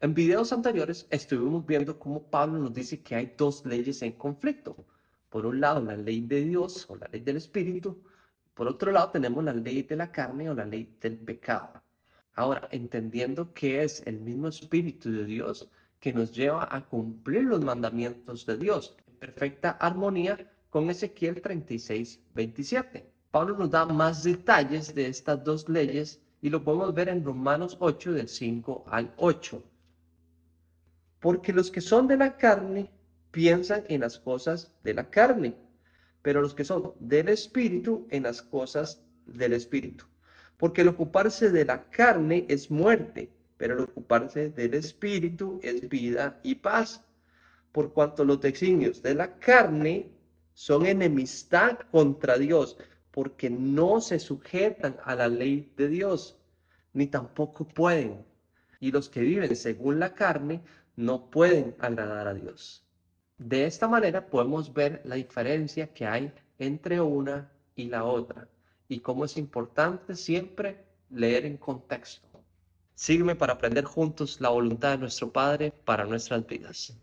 En videos anteriores estuvimos viendo cómo Pablo nos dice que hay dos leyes en conflicto. Por un lado, la ley de Dios o la ley del Espíritu. Por otro lado, tenemos la ley de la carne o la ley del pecado. Ahora, entendiendo que es el mismo Espíritu de Dios que nos lleva a cumplir los mandamientos de Dios en perfecta armonía con Ezequiel 36, 27. Pablo nos da más detalles de estas dos leyes y lo podemos ver en Romanos 8 del 5 al 8. Porque los que son de la carne piensan en las cosas de la carne, pero los que son del espíritu en las cosas del espíritu. Porque el ocuparse de la carne es muerte, pero el ocuparse del espíritu es vida y paz. Por cuanto los designios de la carne son enemistad contra Dios, porque no se sujetan a la ley de Dios, ni tampoco pueden. Y los que viven según la carne no pueden agradar a Dios. De esta manera podemos ver la diferencia que hay entre una y la otra y cómo es importante siempre leer en contexto. Sígueme para aprender juntos la voluntad de nuestro Padre para nuestras vidas.